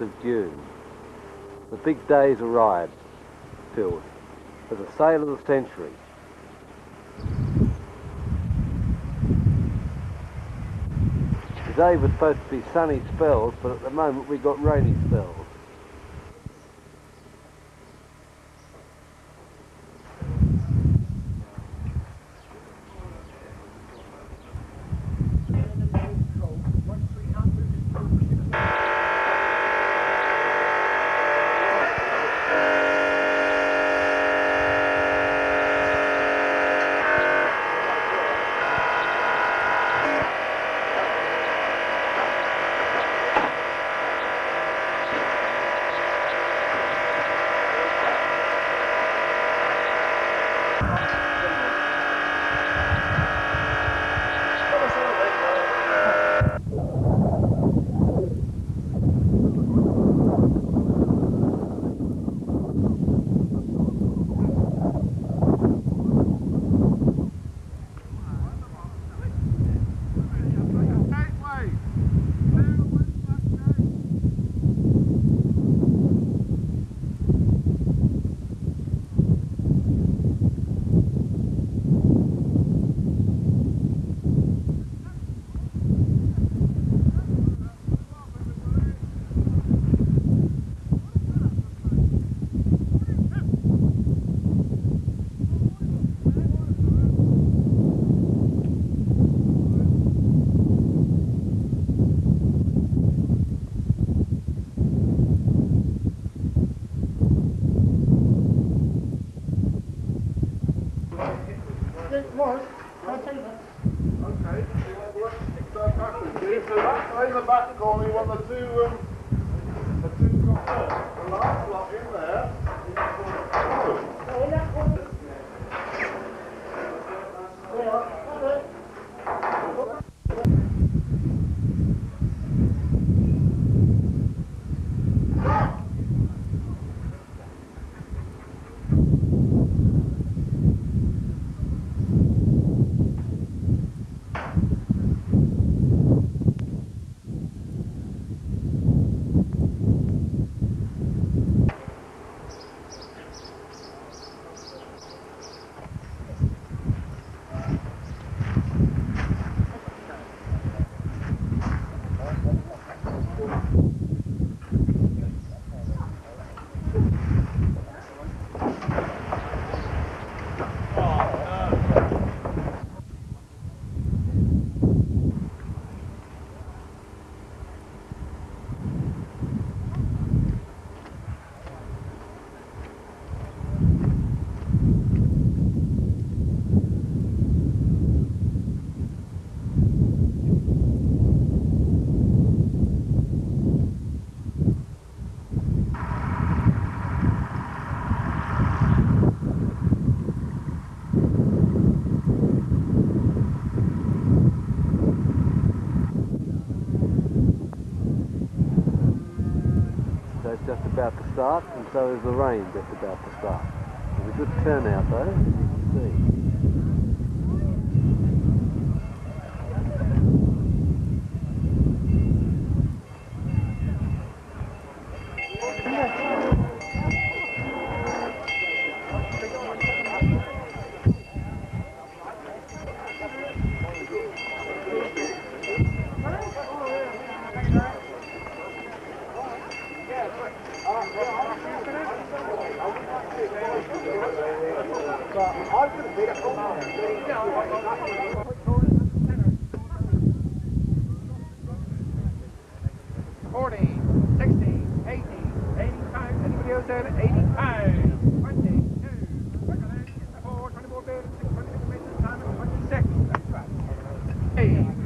6th of June. The big day's arrived, Phil, for the sale of the century. Today was supposed to be sunny spells, but at the moment we've got rainy spells. 보세요. Start, and so is the rain just about to start. There's a good turnout though, as you can see. 对。呀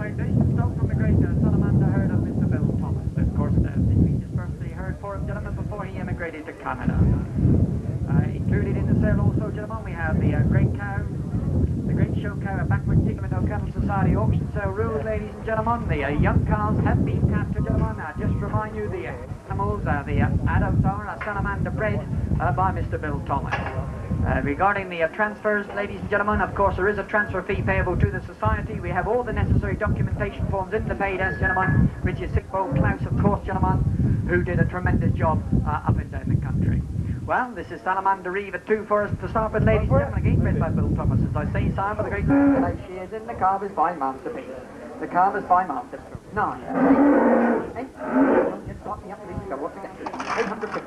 foundation from the salamander herd of Mr. Bill Thomas. Of course, uh, the Regis firstly heard for him, gentlemen, before he emigrated to Canada. Uh, included in the sale also, gentlemen, we have the uh, great cow, the great show cow, a backward Tickerman O'Connell Society auction sale rules, ladies and gentlemen. The uh, young cows have been captured, gentlemen. Uh, just remind you, the uh, animals, uh, the uh, adults are uh, salamander bred uh, by Mr. Bill Thomas. Uh, regarding the uh, transfers, ladies and gentlemen, of course there is a transfer fee payable to the society. We have all the necessary documentation forms in the pay desk, gentlemen, is Sigbo Klaus, of course, gentlemen, who did a tremendous job uh, up and down the country. Well, this is Salamander Eve at two for us to start with, ladies and gentlemen. Again, bred by Bill Thomas. As I say, Simon, with a great today she is in the carve is by masterpiece. The carve is by masterpiece. Nine. Eight. Eight. Just got me up, please. Go, what's again? 850.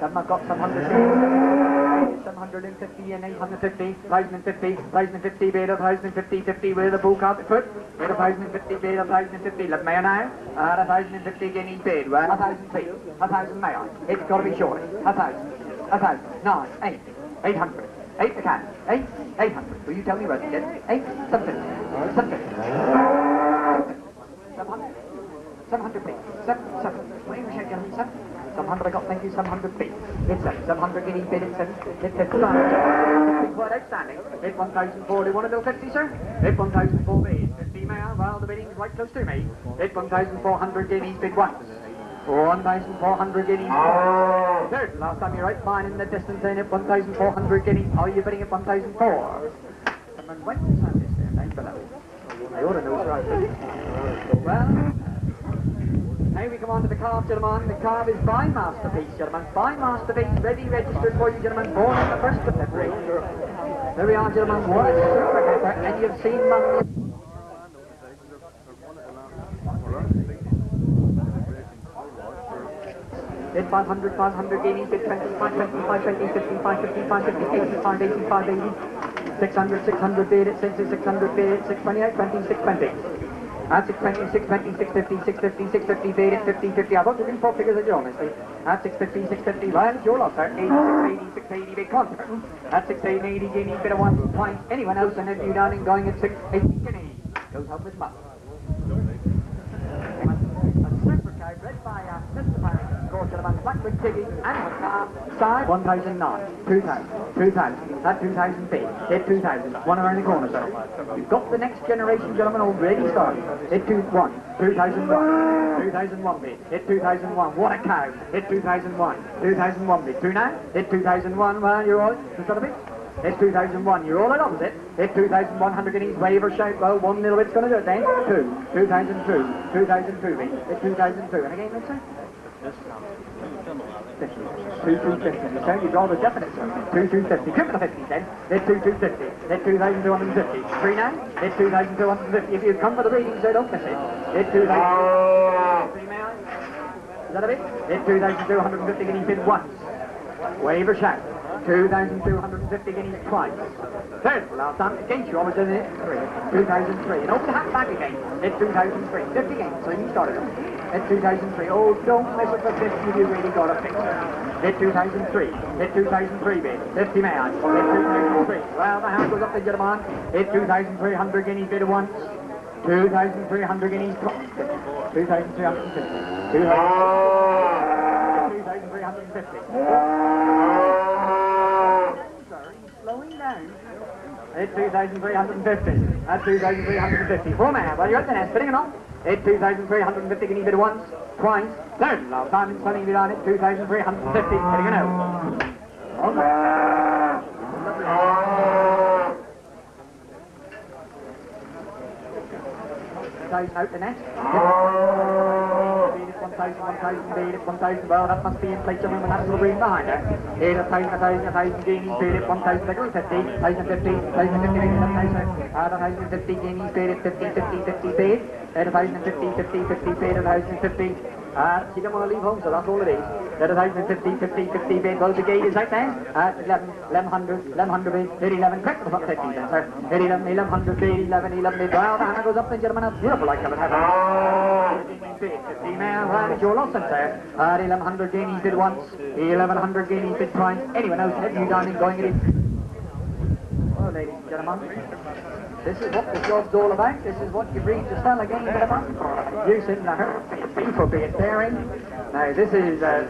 Seven, I've got 700. 750 and 850, 1050, 1050, bid of 1050, 50 with a bull foot, bid of 1050, bid of 1050, let me now, uh, 1050 guinea bid, well, 1000 feet, 1000 may it's got to be short, 1000, 1000, 9, 8, 800, 8 the can, 8, 800, will you tell me where to get 8, 750, 750, 700, 700 feet, 7, 7, what do you gentlemen, 7? 700 I got, thank you, 700 feet. It's 7, 700 guinea bid, it's 7, it's 50. Quite outstanding. It's 1,004, do you want a little 50, sir? It's 1,004 bid, 50 male, well, the bidding's right close to me. It's 1,400 guineas bid once. 1,400 guineas. Third, last time you're right, mine in the distance, ain't it? 1,400 guineas. How are you bidding at 1,004? Someone went inside this there, down below. I ought to know, sir, Well, now we come on to the carve, gentlemen. The carve is by Masterpiece, gentlemen. By Masterpiece, ready registered for you, gentlemen. Born on the 1st of February. There we are, gentlemen. What a super heifer. And you've seen Bid 500, 500, guineas, bid 20, 520, 520, 50, 550, 550, 80, 580, 580, 600, 600 bid at 60, 600 bid, 628, 20, 620. At 620, 620, 650, 650, 650, bid at 50, 50. I you can four figures at your honestly. At 650, 650, well, it's your lot, sir. 80, 680, 680, bid contract. At 680, guineas, bid of one point. Anyone else, and if you and going at 680 guineas, goes home with mother. A super cow bred by uh, Mr. Parrott. Gentlemen, Blackwood Tiggy and car side 1009, 2000, 2000, that 2000 feet, hit 2000, one around the corner, sir. We've got the next generation, gentlemen, already started. Hit 21, 2001, 2001 feet, hit 2001, what a cow, hit 2001, 2001 feet, two now, hit 2001, well, you're all, just a bit. It's 2001. You're all at opposite. It's 2100 guineas. Wave or shout. Well, one little bit's going to do it then. Two. 2002. 2002. It's 2002. And again, let's say. Two two fifty. So you draw the definite two fifty. Come for the fifty then. Two hundred and fifty. Three now. And fifty. If you come for the reading, so don't miss it. Three now. Is that a bit? And fifty guineas bid once. Wave or shout. 2,250 guineas twice. Third, last time against you, I was in it. three. 2003. And open the hat back again. It's 2003. 50 games, so you started. It's 2003. Oh, don't mess with the 50 you really got a fix. It's 2003. It's 2003 bid. 50 man. It's 2003. Well, the house goes up the gentleman. It's 2,300 guineas bid once. 2,300 guineas twice. 2,350. 2,350. Slowing down. It's 2,350. That's 2,350. Four man. Well, you're at the nest. It on. It's 2,350 guinea bid once, twice, third. Last time in Sunny bid on it. 2,350. Fitting it out. Thousand out the nest. Beat it 1,000, 1,000, beat it 1,000. Well, that must be in place of him, and that's the green behind it. Eight, a thousand, a thousand, a thousand guineas, beat it 1,000, like 50, 1,050, 1,050, 1,000, add a 1,050 guineas, beat it 50, 50, 50, beat. At 1,050, 50, 50, beat, 1,050. Uh, she didn't want to leave home, so that's all it is. That is out for 50, 50, 50 bid. Well, the gate is out there. Uh, 11, 1100, 1100 bid, hit 11, quick, the 50 then, sir. Hit 11, 1100 bid, 11, 11 bid. Well, the hammer goes up, and gentlemen, that's beautiful, like would happen. 50 man, well, it's your loss, then, sir. Uh, 1100 guineas bid once, 1100 guineas bid twice. Anyone else, have you done in going it in? Well, ladies and gentlemen, this is what the job's all about. This is what you bring to sell again, in the herd, beef or be it bearing. Now, this is uh,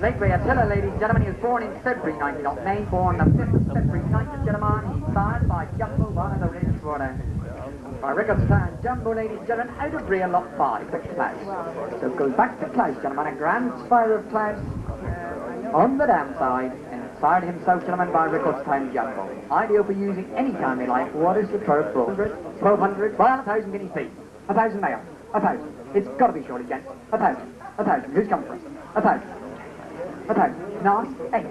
Lake Ray Attila, ladies and gentlemen. He was born in February 1909, born the 5th of February, ladies and gentlemen. He's signed by Jumbo, one of the Ridge Water. By Rickard Stan, Jumbo, ladies and gentlemen, out of rear lot 5 for Klaus. So it goes back to Klaus, gentlemen. A grand spire of Klaus on the downside fired himself, gentlemen, by Rickard's time Jumbo. Ideal for using any time they like. What is the turf for? 1200, well, a thousand guinea feet. A thousand. A thousand. It's got to be shorty, gents. A thousand. A thousand. Who's coming first? A thousand. A thousand. Nine. Eight.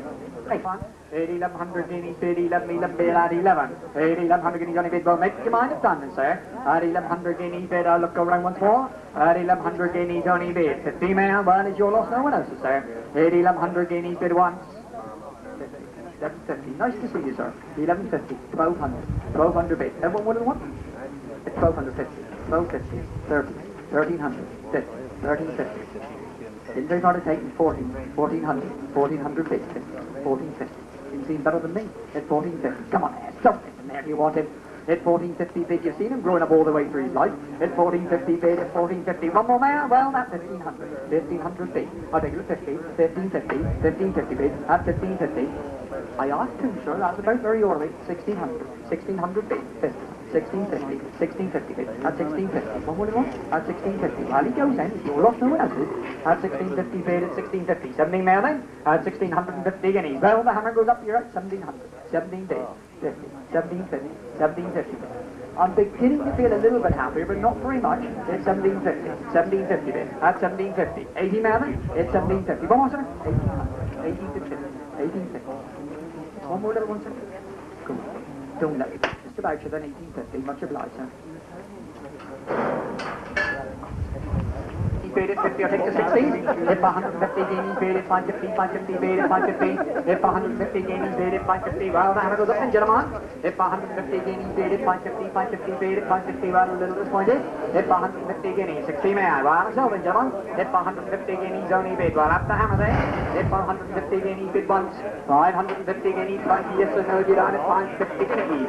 Eight. One. 1100 guineas bid, 11, 11 bid at 11. 1100 guineas only bid, well, make your mind up done, sir. At 1100 guineas bid, I'll look around once more. At 1100 guineas only bid. 50 man, well, is your loss, no one else's, sir. 1100 guineas bid once. 1150. Nice to see you, sir. 1150, 1200, 1200 bid. Everyone what do they want? It's 1250, 1250, 30, 1300, 50, 1350. Didn't they got to take 14, 1400, 1400 bid, 1450. You seem better than me. At 1450. Come on. Don't in there you want him. At 1450 bid, you've seen him growing up all the way through his life. At 1450 bid, at 1450. One more man, well, that's 1500. 1500 bid. I'll take it at 50, 1550, 1550 bid, at 1550. I asked him, sir, that's about very early. 1600, 1600 bid, 50. 1650, 1650 bid, at 1650. What would it want? At 1650. Well, he goes in, you lost no one. At 1650 bid, at 1650. 17 mail then, at 1650 guineas. Well, the hammer goes up, you're at 1700. 17 bid, 50, 1750, 1750 bid. I'm beginning to feel a little bit happier, but not very much. It's 1750, 1750 bid, at 1750. 80 mail then, it's 1750. One more, sir? 1800, 1850, 1850. One more little one, sir? Come on. Don't let me. Just about you then 1850. Much obliged, sir. Paid it 50, I'll take the 16. If 150 guineas paid it 550, 550 paid it 550. If 150 guineas paid it 550, well, the hammer goes up then, gentlemen. If 150 guineas paid it 550, 550 paid it 550, well, a little disappointed. If 150 guineas, 60 may I? Well, so then, gentlemen. If 150 guineas only bid, well, up the hammer there. If 150 guineas bid once, 550 guineas, 20, yes or no, you're down at 550 guineas.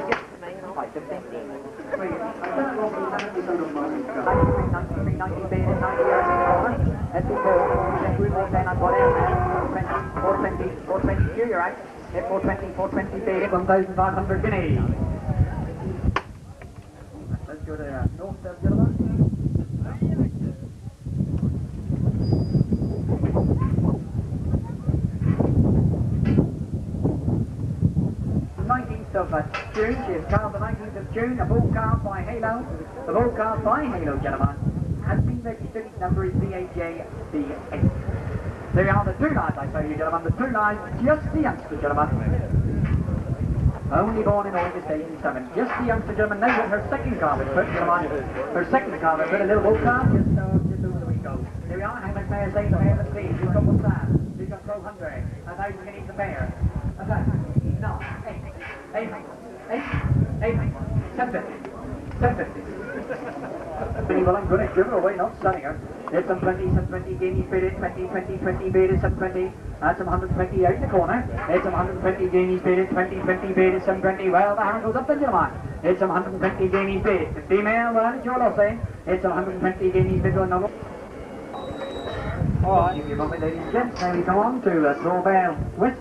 550. You're right. At 420, 420 paid it 1,500 guineas. Let's go to uh, North there, gentlemen. 19th of June, she is carved the 19th of June, a bull carved by Halo. The bull carved by Halo, gentlemen, has been registered. Its number is VAJB8. There are the two lines, I tell you, gentlemen. The two lines, just the youngster, gentlemen. Only born in August 87. Just the youngster, gentlemen. Now with her second car, which put, gentlemen, her second car, but a little old car. Just, uh, just over we go. There we are. Hamlet Mayor's eight, Mayor of the Seas. You've got what's that? You've got 1,200. And now you can eat the mayor. Okay. No, eight. Eight. Eight. Eight. 1050. 1050. Pretty well, at giving her away, not selling her. There's some 20, some 20 guineas bid it, 20, 20, 20 bid it, some 20, that's some 120 out the corner. There's some 120 guineas bid it, 20, 20 bid it, some 20, well, the hammer goes up then, gentlemen. It's some 120 guineas bid it. The female, well, it's your loss, eh? It's some 120 guineas bid on number. Alright, give you a moment, ladies and gents. Now we go on to uh, doorbell with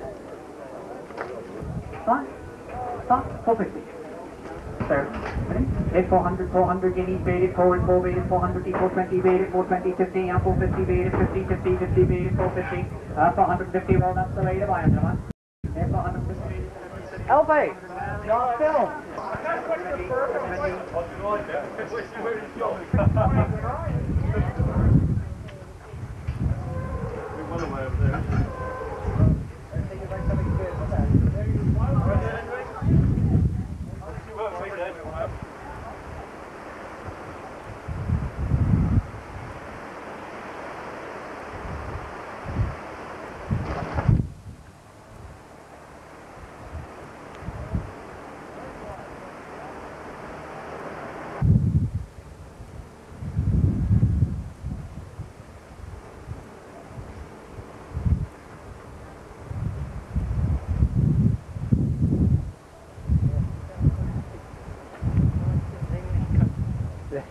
five, five, four fifty. Sir, Bait 400, 400 guineas, baited forward, 4 baited 400, E420, baited 420, 50, and 450, baited 50, 50, 50, baited 450, uh, 450, well, that's the way to buy them, man. Elfie, not film. we went away over there.